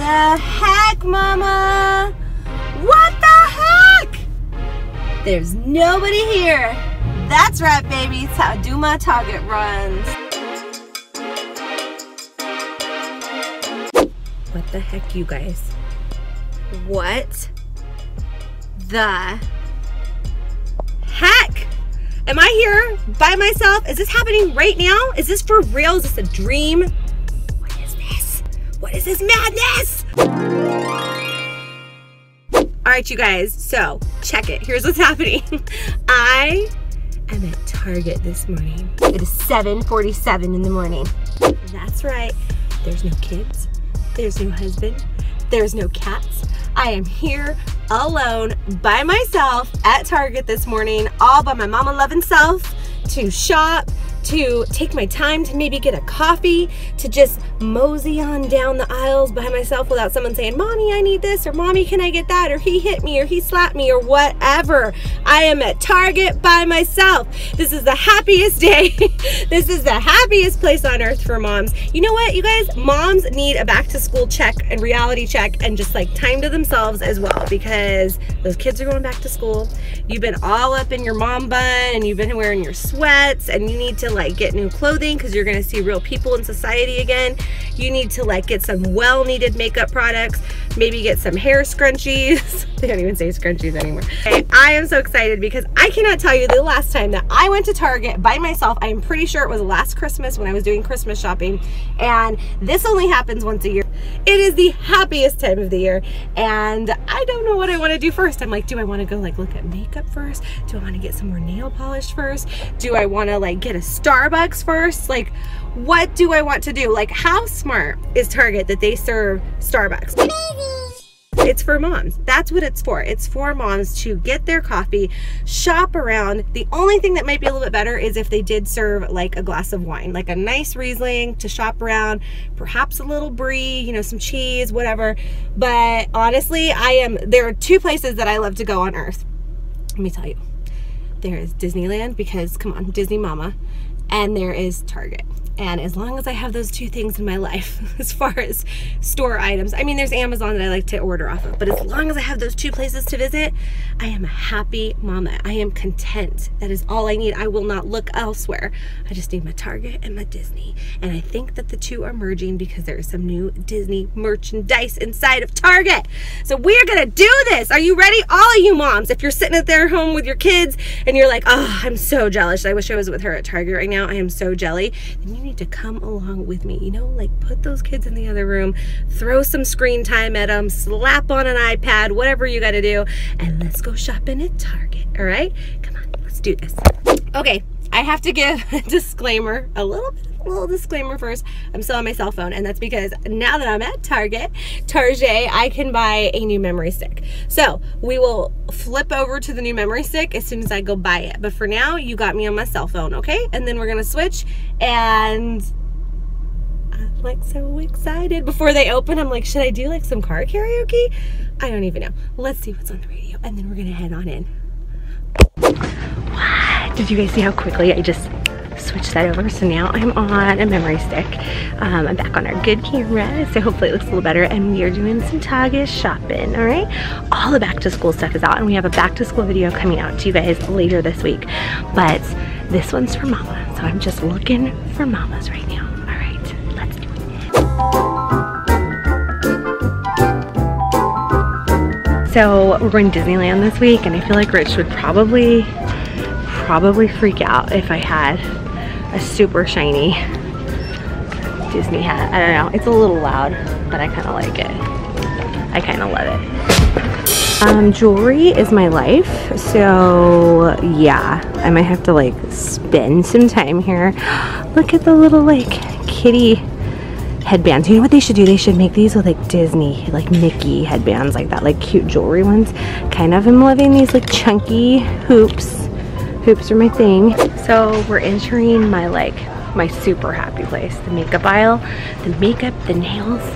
the heck, Mama? What the heck? There's nobody here. That's right, baby. It's how I do my Target runs. What the heck, you guys? What the heck? Am I here by myself? Is this happening right now? Is this for real? Is this a dream? What is this? Madness? All right, you guys, so check it. Here's what's happening. I am at Target this morning. It is 7.47 in the morning. That's right. There's no kids. There's no husband. There's no cats. I am here alone by myself at Target this morning, all by my mama loving self to shop, to take my time to maybe get a coffee, to just mosey on down the aisles by myself without someone saying, Mommy, I need this, or Mommy, can I get that, or he hit me, or he slapped me, or whatever. I am at Target by myself. This is the happiest day. this is the happiest place on earth for moms. You know what, you guys? Moms need a back to school check and reality check and just like time to themselves as well because those kids are going back to school. You've been all up in your mom bun and you've been wearing your sweats and you need to like get new clothing because you're gonna see real people in society again. You need to like get some well needed makeup products, maybe get some hair scrunchies. they don't even say scrunchies anymore. Okay, I am so excited because I cannot tell you the last time that I went to Target by myself. I am pretty sure it was last Christmas when I was doing Christmas shopping and this only happens once a year. It is the happiest time of the year and I don't know what I want to do first. I'm like, do I want to go like look at makeup first? Do I want to get some more nail polish first? Do I want to like get a Starbucks first? Like, what do I want to do? Like, how smart is Target that they serve Starbucks? It's for moms. That's what it's for. It's for moms to get their coffee, shop around. The only thing that might be a little bit better is if they did serve like a glass of wine, like a nice Riesling to shop around, perhaps a little brie, you know, some cheese, whatever. But honestly, I am, there are two places that I love to go on earth. Let me tell you. There is Disneyland because, come on, Disney Mama, and there is Target. And as long as I have those two things in my life, as far as store items, I mean, there's Amazon that I like to order off of, but as long as I have those two places to visit, I am a happy mama. I am content. That is all I need. I will not look elsewhere. I just need my Target and my Disney. And I think that the two are merging because there is some new Disney merchandise inside of Target. So we're gonna do this. Are you ready? All of you moms, if you're sitting at their home with your kids and you're like, oh, I'm so jealous. I wish I was with her at Target right now. I am so jelly. Then you need to come along with me. You know, like put those kids in the other room, throw some screen time at them, slap on an iPad, whatever you gotta do, and let's go shopping at Target, all right? Come on, let's do this. Okay, I have to give a disclaimer, a little bit little disclaimer first. I'm still on my cell phone, and that's because now that I'm at Target, Target, I can buy a new memory stick. So we will flip over to the new memory stick as soon as I go buy it. But for now, you got me on my cell phone, okay? And then we're gonna switch, and I'm like so excited. Before they open, I'm like, should I do like some car karaoke? I don't even know. Let's see what's on the radio, and then we're gonna head on in. What? Did you guys see how quickly I just switch that over. So now I'm on a memory stick. Um, I'm back on our good camera, so hopefully it looks a little better. And we are doing some Target shopping, all right? All the back to school stuff is out, and we have a back to school video coming out to you guys later this week. But this one's for mama, so I'm just looking for mamas right now. All right, let's do it. So we're going to Disneyland this week, and I feel like Rich would probably probably freak out if I had a super shiny Disney hat. I don't know, it's a little loud, but I kind of like it. I kind of love it. Um, jewelry is my life, so yeah, I might have to like spend some time here. Look at the little like kitty headbands. You know what they should do? They should make these with like Disney, like Mickey headbands like that, like cute jewelry ones. Kind of I'm loving these like chunky hoops hoops are my thing. So we're entering my like, my super happy place. The makeup aisle, the makeup, the nails.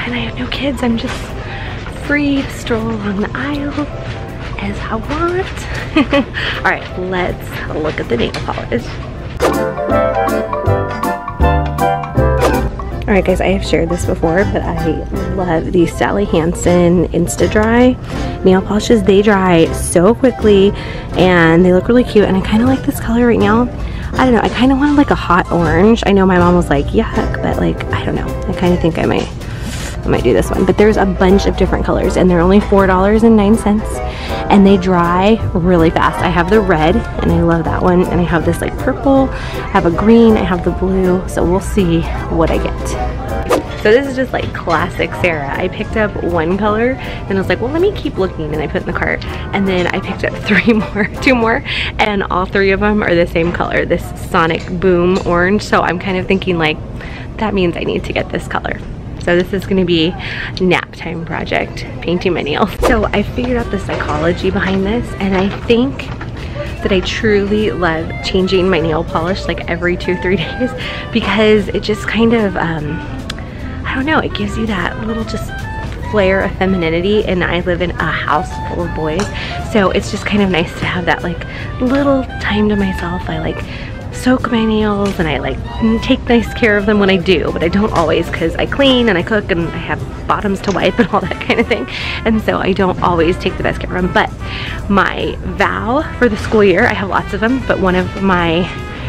And I have no kids. I'm just free to stroll along the aisle as I want. All right, let's look at the nail polish. Alright guys, I have shared this before, but I love these Sally Hansen Insta-Dry nail polishes. They dry so quickly and they look really cute and I kind of like this color right now. I don't know, I kind of wanted like a hot orange. I know my mom was like, yuck, but like, I don't know. I kind of think I might I might do this one. But there's a bunch of different colors and they're only $4.09 and they dry really fast. I have the red and I love that one. And I have this like purple, I have a green, I have the blue. So we'll see what I get. So this is just like classic Sarah. I picked up one color and I was like, well, let me keep looking. And I put in the cart. And then I picked up three more, two more, and all three of them are the same color, this Sonic Boom orange. So I'm kind of thinking like, that means I need to get this color. So this is gonna be nap time project, painting my nails. So I figured out the psychology behind this and I think that I truly love changing my nail polish like every two, three days because it just kind of, um, I don't know, it gives you that little just flair of femininity and I live in a house full of boys so it's just kind of nice to have that like little time to myself I like soak my nails and I like take nice care of them when I do, but I don't always because I clean and I cook and I have bottoms to wipe and all that kind of thing. And so I don't always take the best care of them. But my vow for the school year, I have lots of them, but one of my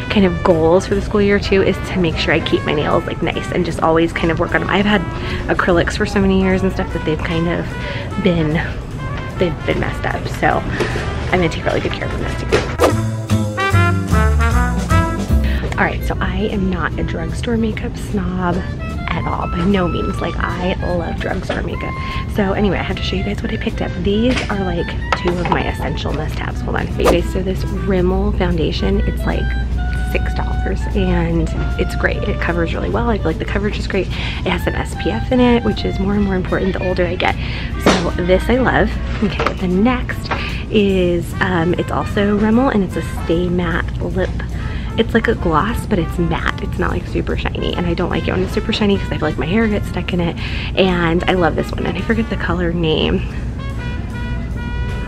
kind of goals for the school year too is to make sure I keep my nails like nice and just always kind of work on them. I've had acrylics for so many years and stuff that they've kind of been, they've been messed up. So I'm gonna take really good care of them this year. All right, so I am not a drugstore makeup snob at all, by no means. Like, I love drugstore makeup. So anyway, I have to show you guys what I picked up. These are like two of my essential must-haves. Hold on. Okay, so this Rimmel foundation, it's like six dollars and it's great it covers really well I feel like the coverage is great it has some SPF in it which is more and more important the older I get so this I love okay the next is um, it's also Rimmel and it's a stay matte lip it's like a gloss, but it's matte. It's not like super shiny. And I don't like it when it's super shiny because I feel like my hair gets stuck in it. And I love this one. And I forget the color name.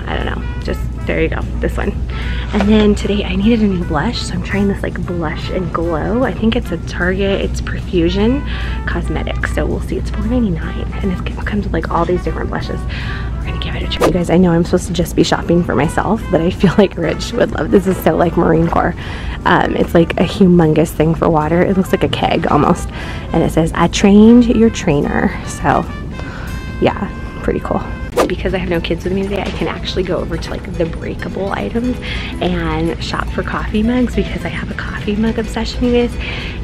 I don't know. Just, there you go. This one. And then today I needed a new blush. So I'm trying this like blush and glow. I think it's a Target. It's Profusion Cosmetics. So we'll see. It's $4.99. And it comes with like all these different blushes You guys, I know I'm supposed to just be shopping for myself, but I feel like Rich would love this. is so like Marine Corps. Um, it's like a humongous thing for water. It looks like a keg almost. And it says, I trained your trainer. So yeah, pretty cool because I have no kids with me today, I can actually go over to like the breakable items and shop for coffee mugs because I have a coffee mug obsession, you guys.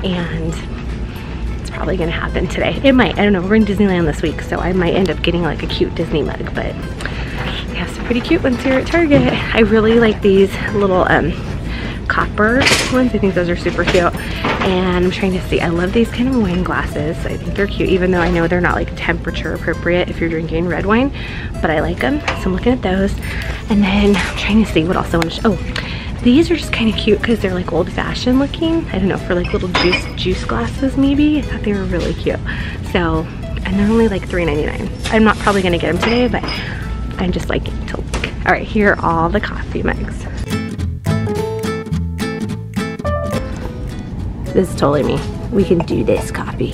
And it's probably gonna happen today. It might, I don't know, we're in Disneyland this week, so I might end up getting like a cute Disney mug, but pretty cute ones here at Target. I really like these little um, copper ones. I think those are super cute. And I'm trying to see, I love these kind of wine glasses. I think they're cute, even though I know they're not like temperature appropriate if you're drinking red wine, but I like them. So I'm looking at those. And then I'm trying to see what else I want to show. Oh, these are just kind of cute because they're like old fashioned looking. I don't know, for like little juice juice glasses maybe. I thought they were really cute. So, and they're only like $3.99. I'm not probably gonna get them today, but I'm just like. All right, here are all the coffee mugs. This is totally me. We can do this coffee.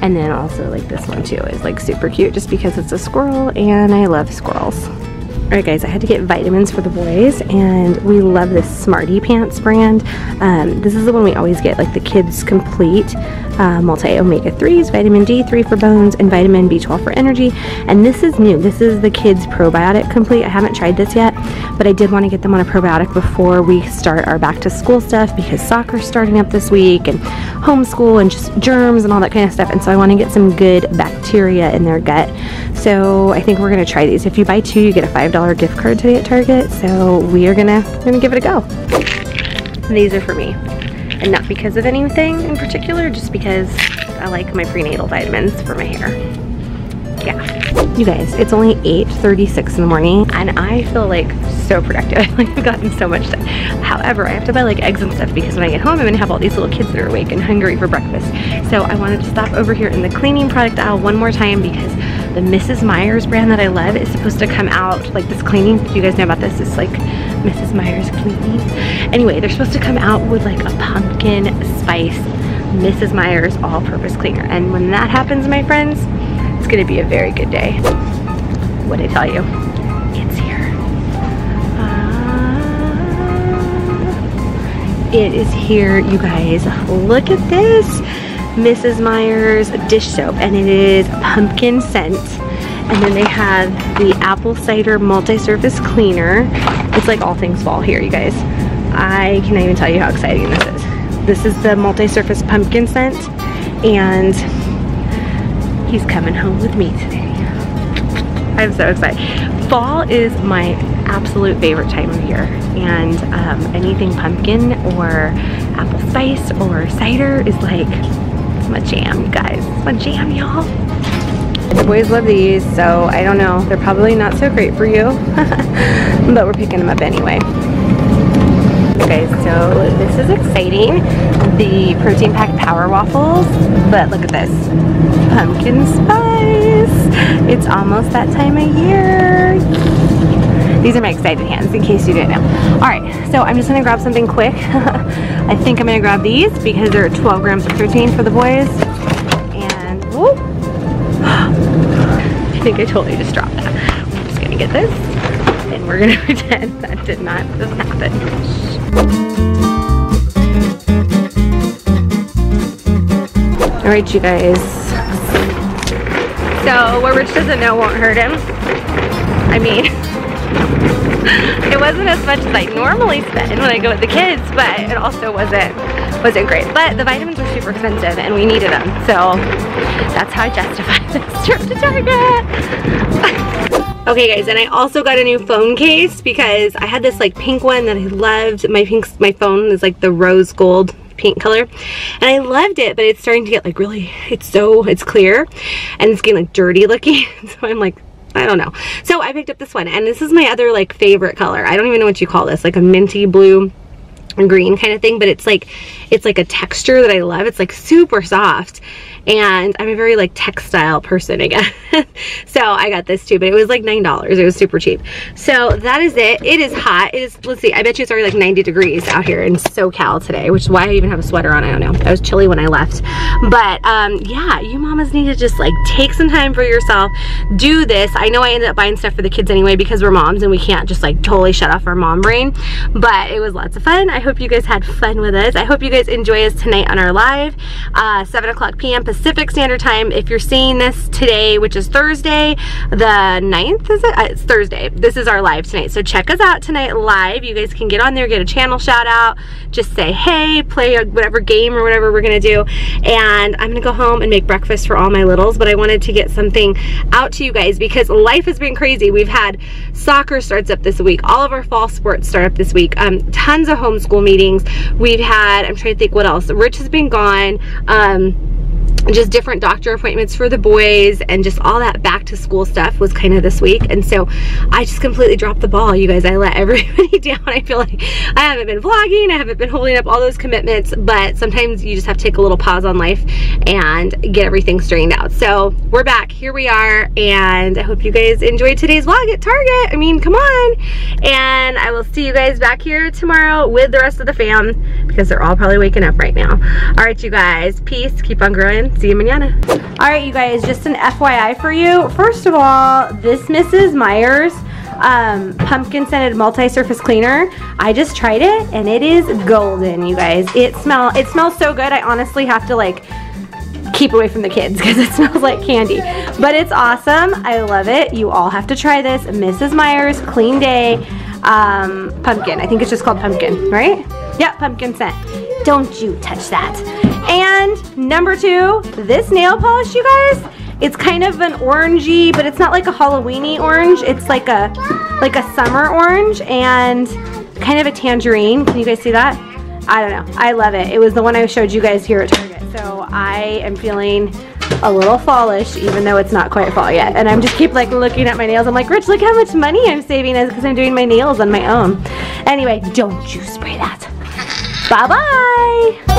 And then also like this one too is like super cute just because it's a squirrel and I love squirrels. Alright guys, I had to get vitamins for the boys and we love this Smarty Pants brand. Um, this is the one we always get, like the Kids Complete uh, multi-omega 3s, vitamin D3 for bones, and vitamin B12 for energy. And this is new. This is the Kids Probiotic Complete. I haven't tried this yet, but I did want to get them on a probiotic before we start our back to school stuff because soccer's starting up this week and homeschool and just germs and all that kind of stuff. And so I want to get some good bacteria in their gut. So I think we're going to try these. If you buy two, you get a $5 gift card today at Target, so we are gonna, gonna give it a go. These are for me. And not because of anything in particular, just because I like my prenatal vitamins for my hair. Yeah. You guys, it's only 8.36 in the morning and I feel like so productive. like I've gotten so much done. However, I have to buy like eggs and stuff because when I get home I'm gonna have all these little kids that are awake and hungry for breakfast. So I wanted to stop over here in the cleaning product aisle one more time because the Mrs. Meyer's brand that I love is supposed to come out, like this cleaning, you guys know about this, it's like Mrs. Meyer's cleaning. Anyway, they're supposed to come out with like a pumpkin spice Mrs. Meyer's all-purpose cleaner. And when that happens, my friends, it's gonna be a very good day. What did I tell you, it's here. Uh, it is here, you guys. Look at this. Mrs. Meyer's dish soap and it is pumpkin scent and then they have the apple cider multi-surface cleaner. It's like all things fall here, you guys. I cannot even tell you how exciting this is. This is the multi-surface pumpkin scent and he's coming home with me today. I'm so excited. Fall is my absolute favorite time of year and um, anything pumpkin or apple spice or cider is like my jam, guys. My jam, y'all. The boys love these, so I don't know. They're probably not so great for you, but we're picking them up anyway. Okay, so this is exciting. The protein packed power waffles, but look at this. Pumpkin spice. It's almost that time of year. These are my excited hands, in case you didn't know. All right, so I'm just gonna grab something quick. I think I'm gonna grab these because they're 12 grams of protein for the boys. Think I totally just dropped that. I'm just gonna get this and we're gonna pretend that did not just happen. All right, you guys. So what Rich doesn't know won't hurt him. I mean, it wasn't as much as I normally spend when I go with the kids, but it also wasn't wasn't great. But the vitamins were super expensive and we needed them. So that's how I justified this trip to Target. okay guys, and I also got a new phone case because I had this like pink one that I loved. My pink, my phone is like the rose gold pink color and I loved it but it's starting to get like really it's so it's clear and it's getting like dirty looking so I'm like I don't know so I picked up this one and this is my other like favorite color I don't even know what you call this like a minty blue green kind of thing but it's like it's like a texture that I love. It's like super soft. And I'm a very like textile person again so I got this too but it was like nine dollars. It was super cheap. So that is it. It is hot. It is let's see I bet you it's already like 90 degrees out here in SoCal today which is why I even have a sweater on. I don't know. I was chilly when I left. But um yeah you mamas need to just like take some time for yourself. Do this. I know I ended up buying stuff for the kids anyway because we're moms and we can't just like totally shut off our mom brain. But it was lots of fun. I hope you guys had fun with us. I hope you guys enjoy us tonight on our live uh 7 o'clock p.m Pacific Standard Time. If you're seeing this today, which is Thursday, the 9th, is it? Uh, it's Thursday. This is our live tonight. So check us out tonight live. You guys can get on there, get a channel shout out, just say hey, play a, whatever game or whatever we're gonna do. And I'm gonna go home and make breakfast for all my littles, but I wanted to get something out to you guys because life has been crazy. We've had soccer starts up this week. All of our fall sports start up this week. Um, tons of homeschool meetings. We've had, I'm trying to think what else. Rich has been gone. Um, just different doctor appointments for the boys and just all that back to school stuff was kind of this week. And so I just completely dropped the ball you guys. I let everybody down. I feel like I haven't been vlogging I haven't been holding up all those commitments but sometimes you just have to take a little pause on life and get everything straightened out. So we're back. Here we are and I hope you guys enjoyed today's vlog at Target. I mean come on. And I will see you guys back here tomorrow with the rest of the fam because they're all probably waking up right now. All right you guys. Peace. Keep on growing See you mañana. All right, you guys, just an FYI for you. First of all, this Mrs. Meyer's um, pumpkin scented multi-surface cleaner. I just tried it and it is golden, you guys. It smell it smells so good. I honestly have to like keep away from the kids because it smells like candy. But it's awesome. I love it. You all have to try this. Mrs. Meyer's Clean Day um, Pumpkin. I think it's just called Pumpkin, right? Yep, pumpkin scent. Don't you touch that. And number two, this nail polish, you guys, it's kind of an orangey, but it's not like a Halloweeny orange. It's like a like a summer orange and kind of a tangerine. Can you guys see that? I don't know. I love it. It was the one I showed you guys here at Target. So I am feeling a little fallish, even though it's not quite fall yet. And I'm just keep like looking at my nails. I'm like, Rich, look how much money I'm saving because I'm doing my nails on my own. Anyway, don't you spray that. Bye-bye.